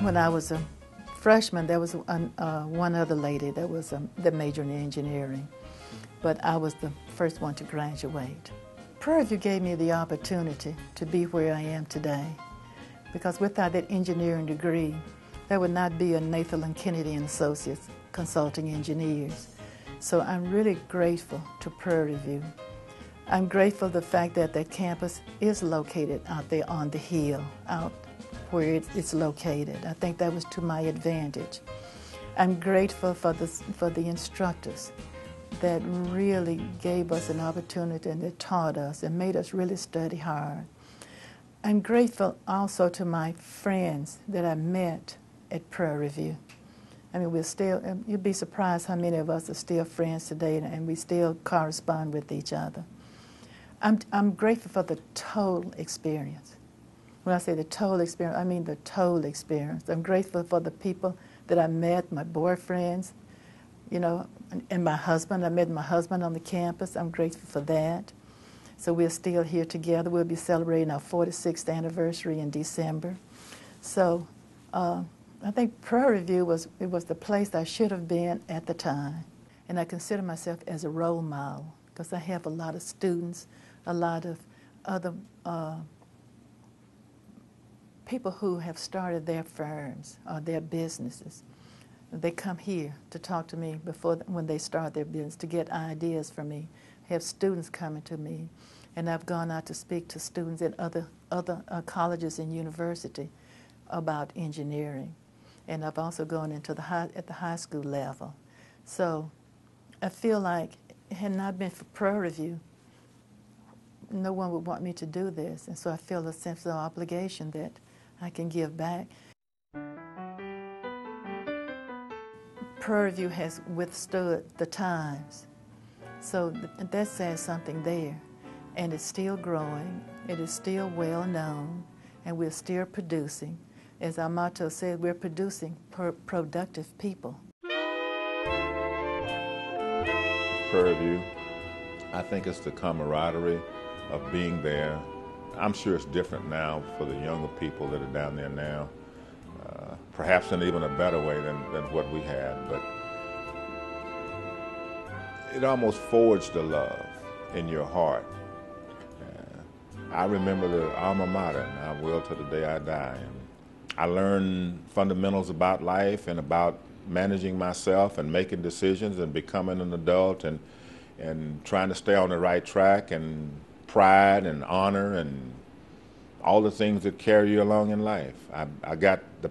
When I was a freshman, there was uh, one other lady that was um, the major in engineering, but I was the first one to graduate. Prairie View gave me the opportunity to be where I am today, because without that engineering degree, there would not be a Nathelyne Kennedy and Associates consulting engineers. So I'm really grateful to Prairie View. I'm grateful the fact that that campus is located out there on the hill, out where it's located. I think that was to my advantage. I'm grateful for the, for the instructors that really gave us an opportunity and that taught us and made us really study hard. I'm grateful also to my friends that I met at Prairie View. I mean, we're still, um, you'd be surprised how many of us are still friends today and we still correspond with each other. I'm, I'm grateful for the total experience. When I say the total experience, I mean the total experience. I'm grateful for the people that I met, my boyfriends, you know, and my husband. I met my husband on the campus. I'm grateful for that. So we're still here together. We'll be celebrating our 46th anniversary in December. So uh, I think Prairie View was, it was the place I should have been at the time. And I consider myself as a role model because I have a lot of students, a lot of other uh, people who have started their firms or their businesses. They come here to talk to me before when they start their business to get ideas from me. I have students coming to me, and I've gone out to speak to students in other other uh, colleges and university about engineering, and I've also gone into the high, at the high school level. So I feel like had not been for Prairie View, no one would want me to do this, and so I feel a sense of obligation that I can give back. Prairie View has withstood the times. So th- that says something there. And it's still growing, it is still well known, and we're still producing. As our motto says, we're producing productive people. Prairie View, I think it's the camaraderie of being there. I'm sure it's different now for the younger people that are down there now perhaps in even a better way than, than what we had. But it almost forged a love in your heart. Uh, I remember the alma mater, and I will to the day I die. And I learned fundamentals about life and about managing myself and making decisions and becoming an adult and and trying to stay on the right track and pride and honor and all the things that carry you along in life. I, I got the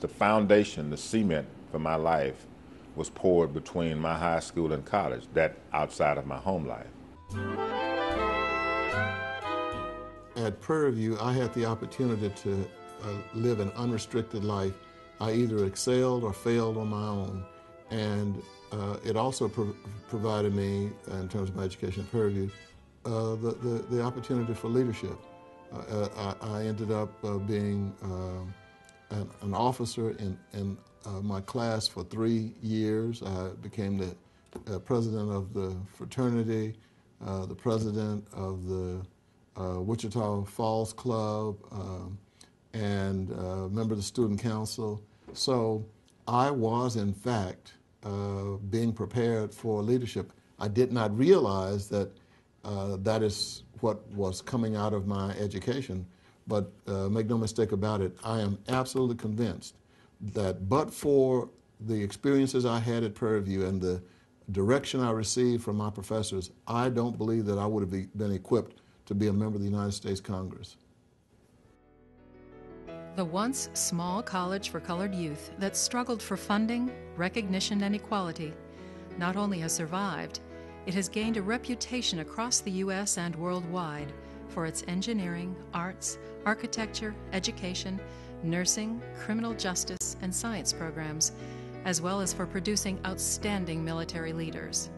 the foundation, the cement for my life was poured between my high school and college, that outside of my home life. At Prairie View, I had the opportunity to uh, live an unrestricted life. I either excelled or failed on my own. And uh, it also pro provided me, in terms of my education at Prairie View, uh, the, the, the, opportunity for leadership. Uh, uh, I, I, ended up uh, being an, an officer in, in uh, my class for three years. I became the uh, president of the fraternity, uh, the president of the uh, Wichita Falls Club, um, and a member of the student council. So I was, in fact, uh, being prepared for leadership. I did not realize that uh, that is what was coming out of my education but uh, make no mistake about it, I am absolutely convinced that but for the experiences I had at Prairie View and the direction I received from my professors, I don't believe that I would have been equipped to be a member of the United States Congress. The once small college for colored youth that struggled for funding, recognition, and equality not only has survived, it has gained a reputation across the U.S. and worldwide for its engineering, arts, architecture, education, nursing, criminal justice, and science programs, as well as for producing outstanding military leaders.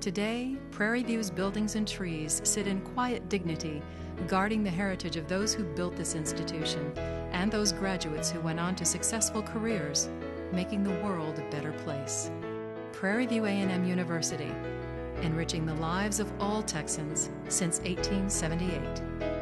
Today, Prairie View's buildings and trees sit in quiet dignity, guarding the heritage of those who built this institution and those graduates who went on to successful careers, making the world a better place. Prairie View A&M University, enriching the lives of all Texans since 1878.